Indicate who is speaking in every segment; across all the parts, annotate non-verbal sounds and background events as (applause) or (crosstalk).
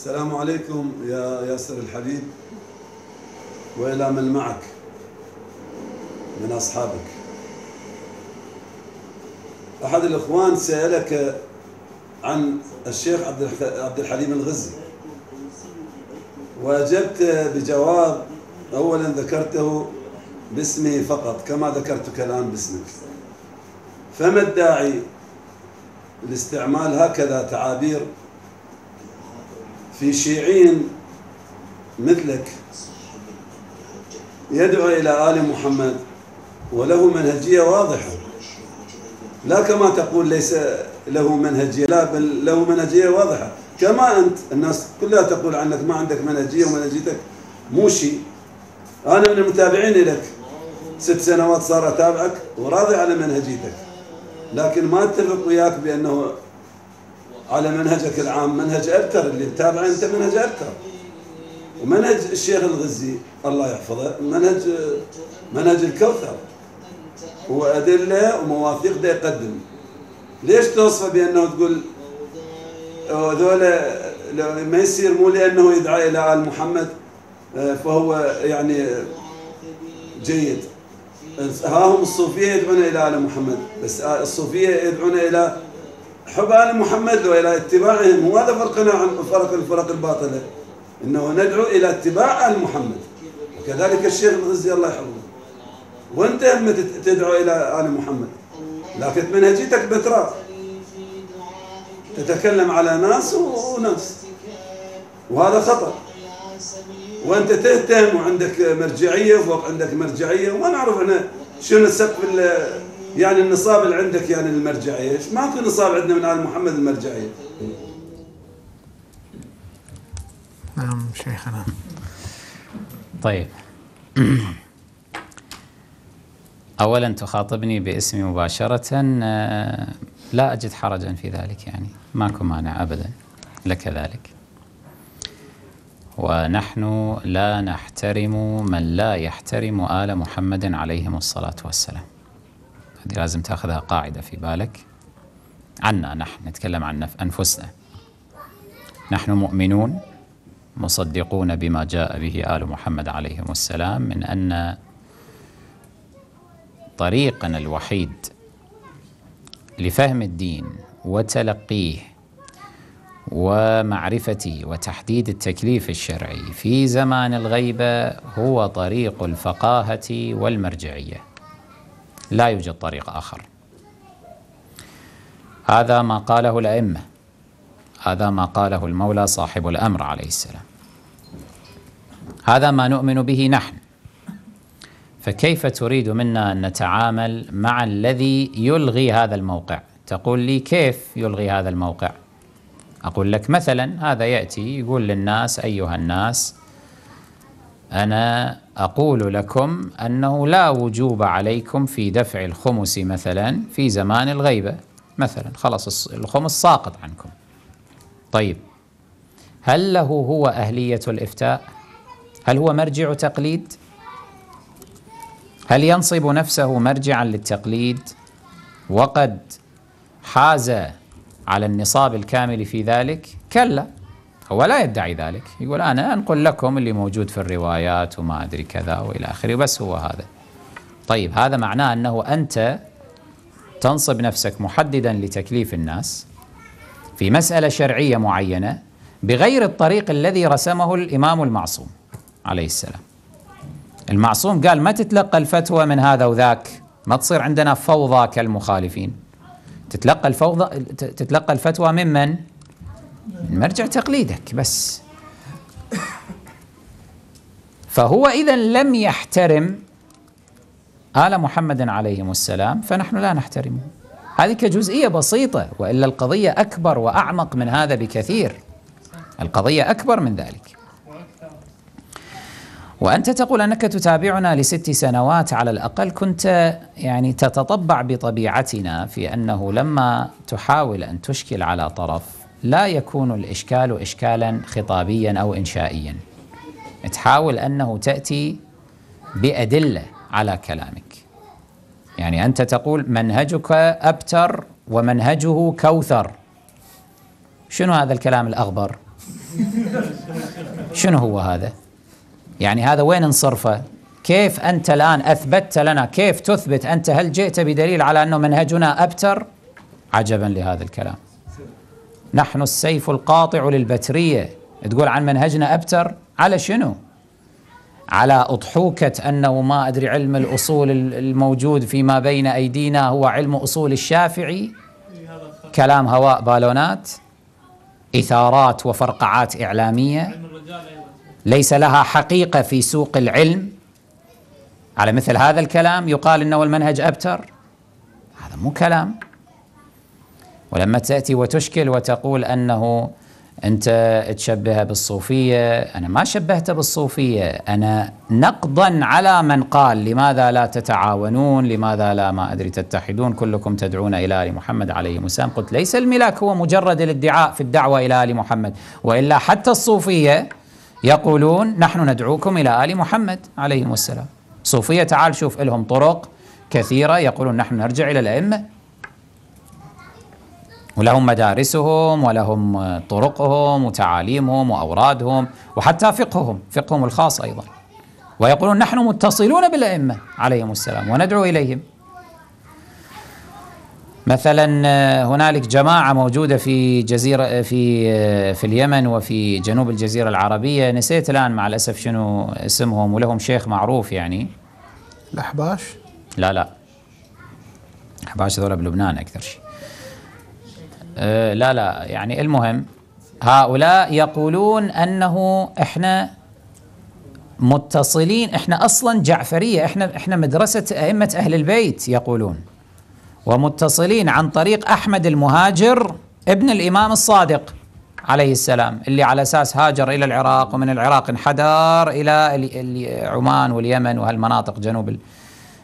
Speaker 1: السلام عليكم يا ياسر الحبيب. وإلى من معك؟ من أصحابك. أحد الإخوان سألك عن الشيخ عبد الحليم الغزي. وأجبت بجواب أولا ذكرته باسمه فقط كما ذكرتك الآن باسمك. فما الداعي لاستعمال هكذا تعابير في شيعين مثلك. يدعو إلى آل محمد وله منهجية واضحة. لا كما تقول ليس له منهجية لا بل له منهجية واضحة. كما أنت الناس كلها تقول عنك ما عندك منهجية ومنهجيتك. مو شيء. أنا من المتابعين لك. ست سنوات صار أتابعك وراضي على منهجيتك. لكن ما أتفق وياك بأنه على منهجك العام منهج أبتر اللي تتابعه أنت منهج أبتر ومنهج الشيخ الغزي الله يحفظه منهج منهج الكوثر. هو أدلة ومواثيق ده يقدم. ليش توصفه بأنه تقول هذول ما يصير مو لأنه يدعى إلى آل محمد فهو يعني جيد. ها هم الصوفية يدعون إلى آل محمد بس الصوفية يدعون إلى حب آل محمد وإلى اتباعهم. وهذا فرقنا عن فرق الفرق الباطلة. إنه ندعو إلى اتباع آل محمد. وكذلك الشيخ الغزي الله يحفظه. وأنت هم تدعو إلى آل محمد. لكن منهجيتك بتراء تتكلم على ناس وناس. وهذا خطأ. وأنت تهتم وعندك مرجعية وفوق عندك مرجعية. وما نعرف إحنا شنو السقف يعني النصاب اللي عندك يعني المرجعيه ماكو نصاب عندنا من آل محمد المرجعيه
Speaker 2: نعم شيخنا.
Speaker 3: طيب. (clears throat) اولا تخاطبني باسمي مباشرة. لا أجد حرجا في ذلك يعني. ماكو مانع ابدا. لك ذلك. ونحن لا نحترم من لا يحترم آل محمد عليهم الصلاة والسلام. هذه لازم تاخذها قاعدة في بالك. عنا نحن نتكلم عن أنفسنا. نحن مؤمنون مصدقون بما جاء به آل محمد عليهم السلام من أن طريقنا الوحيد لفهم الدين وتلقيه ومعرفته وتحديد التكليف الشرعي في زمان الغيبة هو طريق الفقاهة والمرجعية. لا يوجد طريق آخر. هذا ما قاله الأئمة. هذا ما قاله المولى صاحب الأمر عليه السلام. هذا ما نؤمن به نحن. فكيف تريد منا أن نتعامل مع الذي يلغي هذا الموقع؟ تقول لي كيف يلغي هذا الموقع؟ أقول لك مثلا هذا يأتي يقول للناس أيها الناس أنا أقول لكم أنه لا وجوب عليكم في دفع الخمس مثلا في زمان الغيبة. مثلا خلاص الخمس ساقط عنكم. طيب هل له هو أهلية الإفتاء؟ هل هو مرجع تقليد؟ هل ينصب نفسه مرجعا للتقليد؟ وقد حاز على النصاب الكامل في ذلك؟ كلا. هو لا يدعي ذلك. يقول أنا أنقل لكم اللي موجود في الروايات وما أدري كذا وإلى آخره بس هو هذا. طيب هذا معناه أنه أنت تنصب نفسك محددا لتكليف الناس في مسألة شرعية معينة بغير الطريق الذي رسمه الإمام المعصوم عليه السلام. المعصوم قال ما تتلقى الفتوى من هذا وذاك ما تصير عندنا فوضى كالمخالفين. تتلقى الفوضى تتلقى الفتوى ممن؟ من مرجع تقليدك بس. فهو إذا لم يحترم آل محمد عليهم السلام فنحن لا نحترمه. هذه كجزئية بسيطة وإلا القضية أكبر وأعمق من هذا بكثير. القضية أكبر من ذلك. وأنت تقول أنك تتابعنا لست سنوات على الأقل كنت يعني تتطبع بطبيعتنا في أنه لما تحاول أن تشكل على طرف لا يكون الإشكال إشكالا خطابيا أو إنشائيا. تحاول أنه تأتي بأدلة على كلامك. يعني أنت تقول منهجك أبتر ومنهجه كوثر. شنو هذا الكلام الأغبر؟ شنو هو هذا؟ يعني هذا وين انصرفه؟ كيف أنت الآن أثبتت لنا؟ كيف تثبت أنت؟ هل جئت بدليل على أنه منهجنا أبتر؟ عجبا لهذا الكلام. نحن السيف القاطع للبترية. تقول عن منهجنا أبتر؟ على شنو؟ على أضحوكة أنه ما أدري علم الأصول الموجود فيما بين أيدينا هو علم أصول الشافعي. كلام هواء بالونات. إثارات وفرقعات إعلامية. ليس لها حقيقة في سوق العلم. على مثل هذا الكلام يقال إنه المنهج أبتر. هذا مو كلام. ولما تأتي وتشكل وتقول أنه أنت تشبه بالصوفية أنا ما شبهت بالصوفية أنا نقضا على من قال لماذا لا تتعاونون لماذا لا ما أدري تتحدون كلكم تدعون إلى آل محمد عليه السلام. قلت ليس الملاك هو مجرد الادعاء في الدعوة إلى آل محمد وإلا حتى الصوفية يقولون نحن ندعوكم إلى آل محمد عليه السلام. صوفية تعال شوف لهم طرق كثيرة يقولون نحن نرجع إلى الأئمة. ولهم مدارسهم ولهم طرقهم وتعاليمهم وأورادهم وحتى فقههم فقههم الخاص أيضا. ويقولون نحن متصلون بالأئمة عليهم السلام وندعو إليهم. مثلا هنالك جماعة موجودة في جزيرة في في اليمن وفي جنوب الجزيرة العربية. نسيت الآن مع الأسف شنو اسمهم ولهم شيخ معروف يعني.
Speaker 2: الأحباش؟
Speaker 3: لا لا. أحباش هذول بلبنان أكثر شيء. لا لا يعني المهم هؤلاء يقولون أنه إحنا متصلين إحنا أصلا جعفرية إحنا إحنا مدرسة أئمة أهل البيت يقولون ومتصلين عن طريق أحمد المهاجر ابن الإمام الصادق عليه السلام اللي على أساس هاجر إلى العراق ومن العراق انحدر إلى عمان واليمن وهالمناطق جنوب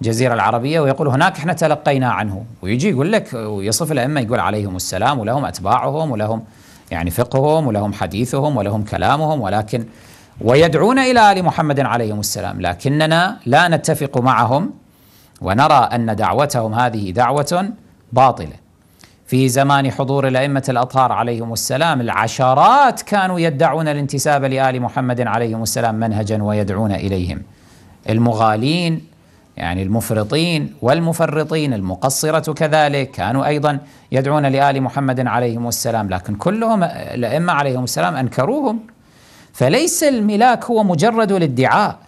Speaker 3: الجزيرة العربية ويقول هناك إحنا تلقينا عنه. ويجي يقول لك ويصف الأئمة يقول عليهم السلام ولهم أتباعهم ولهم يعني فقههم ولهم حديثهم ولهم كلامهم ولكن ويدعون إلى آل محمد عليهم السلام. لكننا لا نتفق معهم ونرى أن دعوتهم هذه دعوة باطلة. في زمان حضور الأئمة الأطهار عليهم السلام العشرات كانوا يدعون الانتساب لآل محمد عليهم السلام منهجا ويدعون إليهم. المغالين يعني المفرطين والمفرطين المقصرة كذلك كانوا أيضا يدعون لآل محمد عليهم السلام لكن كلهم الأئمة عليهم السلام أنكروهم. فليس الملاك هو مجرد الادعاء.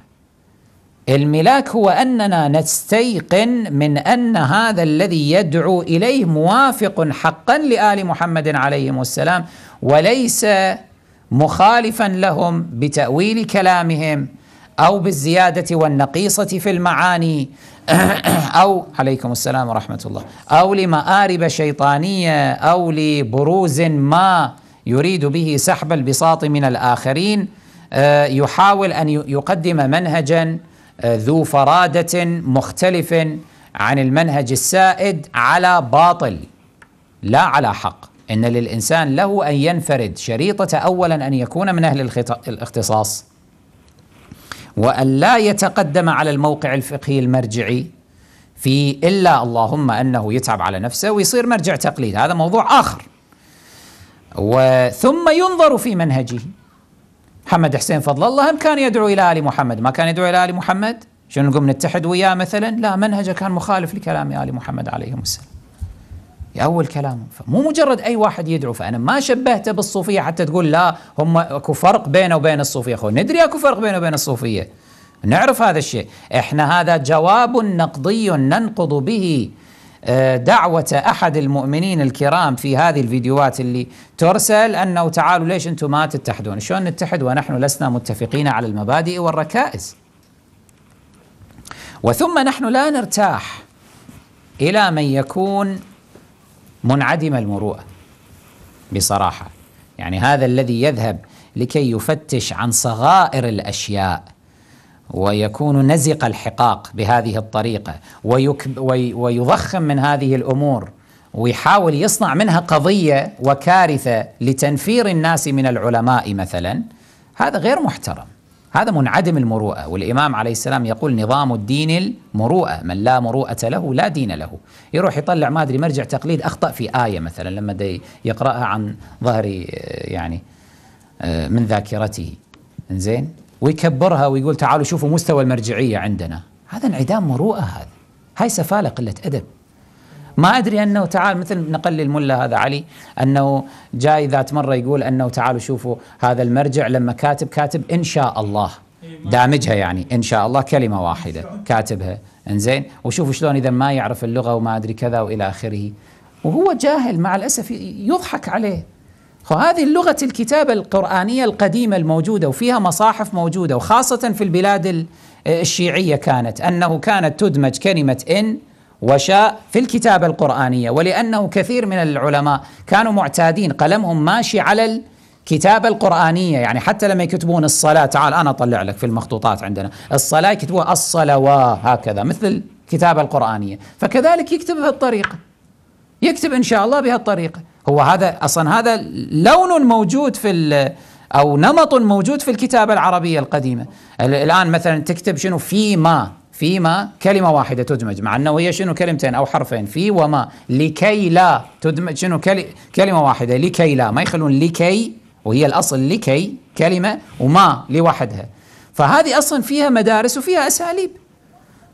Speaker 3: الملاك هو أننا نستيقن من أن هذا الذي يدعو إليه موافق حقا لآل محمد عليهم السلام وليس مخالفا لهم بتأويل كلامهم. أو بالزيادة والنقيصة في المعاني. (clears throat) أو عليكم السلام ورحمة الله. أو لمآرب شيطانية. أو لبروز ما يريد به سحب البساط من الآخرين. آه، يحاول أن يقدم منهجا ذو فرادة مختلف عن المنهج السائد على باطل لا على حق. إن للإنسان له أن ينفرد شريطة اولا أن يكون من أهل الإختصاص. وأن لا يتقدم على الموقع الفقهي المرجعي في إلا اللهم أنه يتعب على نفسه ويصير مرجع تقليد. هذا موضوع آخر. وثم ينظر في منهجه. محمد حسين فضل الله هم كان يدعو إلى آل محمد؟ ما كان يدعو إلى آل محمد. شنو نقوم نتحد وياه مثلا؟ لا منهجه كان مخالف لكلام آل محمد عليه السلام. أول كلامه. فمو مجرد أي واحد يدعو فأنا ما شبهته بالصوفية حتى تقول لا هم أكو فرق بينه وبين الصوفية. اخو ندري أكو فرق بينه وبين الصوفية؟ نعرف هذا الشيء. إحنا هذا جواب نقضي ننقض به آه، دعوة أحد المؤمنين الكرام في هذه الفيديوهات اللي ترسل أنه تعالوا ليش أنتم ما تتحدون؟ شلون نتحد ونحن لسنا متفقين على المبادئ والركائز. وثم نحن لا نرتاح إلى من يكون منعدم المروءة. بصراحة. يعني هذا الذي يذهب لكي يفتش عن صغائر الأشياء ويكون نزق الحقاق بهذه الطريقة ويضخم من هذه الأمور ويحاول يصنع منها قضية وكارثة لتنفير الناس من العلماء مثلا هذا غير محترم. هذا منعدم المروءة والإمام عليه السلام يقول نظام الدين المروءة من لا مروءة له لا دين له. يروح يطلع ما أدري مرجع تقليد أخطأ في آية مثلا لما يقرأها عن ظهر يعني آه، من ذاكرته. زين ويكبرها ويقول تعالوا شوفوا مستوى المرجعية عندنا. هذا انعدام مروءة هذا. هاي سفالة قلة أدب. ما أدري أنه تعال مثل نقل الملا هذا علي أنه جاي ذات مرة يقول أنه تعالوا شوفوا هذا المرجع لما كاتب كاتب إن شاء الله. دامجها يعني إن شاء الله كلمة واحدة كاتبها. إنزين؟ وشوفوا شلون إذا ما يعرف اللغة وما أدري كذا وإلى آخره. وهو جاهل مع الأسف يضحك عليه. وهذه اللغة الكتابة القرآنية القديمة الموجودة وفيها مصاحف موجودة وخاصة في البلاد الشيعية كانت أنه كانت تدمج كلمة إن وشاء في الكتابة القرآنية. ولأنه كثير من العلماء كانوا معتادين قلمهم ماشي على الكتابة القرآنية. يعني حتى لما يكتبون الصلاة تعال أنا أطلع لك في المخطوطات عندنا. الصلاة يكتبوها الصلوات هكذا مثل الكتابة القرآنية. فكذلك يكتب بهالطريقة. يكتب إن شاء الله بهالطريقة. هو هذا أصلا هذا لون موجود في أو نمط موجود في الكتابة العربية القديمة. الآن مثلا تكتب شنو؟ فيما فيما كلمة واحدة تدمج مع أنه هي شنو كلمتين أو حرفين في وما. لكي لا تدمج شنو كلمة واحدة لكي لا. ما يخلون لكي وهي الأصل لكي كلمة وما لوحدها. فهذه أصلا فيها مدارس وفيها أساليب.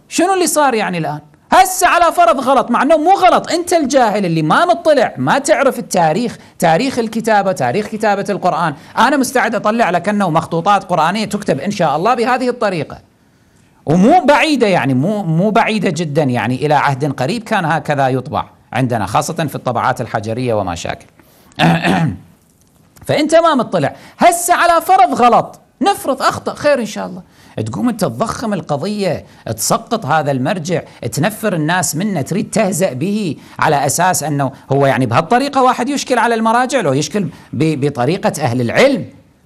Speaker 3: شنو اللي صار يعني الآن؟ هسه على فرض غلط مع أنه مو غلط. أنت الجاهل اللي ما مطلع ما تعرف التاريخ تاريخ الكتابة تاريخ كتابة القرآن. أنا مستعد أطلع لك أنه مخطوطات قرآنية تكتب إن شاء الله بهذه الطريقة. ومو بعيدة يعني مو مو بعيدة جدا يعني إلى عهد قريب كان هكذا يطبع عندنا خاصة في الطبعات الحجرية وما شاكل. (clears throat) فإنت ما مطلع هسه على فرض غلط نفرض أخطأ خير إن شاء الله. تقوم انت تضخم القضية تسقط هذا المرجع تنفر الناس منه تريد تهزأ به على أساس أنه هو يعني بهالطريقة واحد يشكل على المراجع لو يشكل بطريقة أهل العلم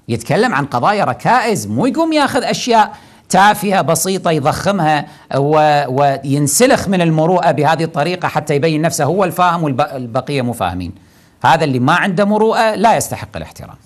Speaker 3: يتكلم عن قضايا ركائز مو يقوم ياخذ أشياء تافهة بسيطة يضخمها وينسلخ من المروءة بهذه الطريقة حتى يبين نفسه هو الفاهم والبقيه مو فاهمين هذا اللي ما عنده مروءة لا يستحق الاحترام.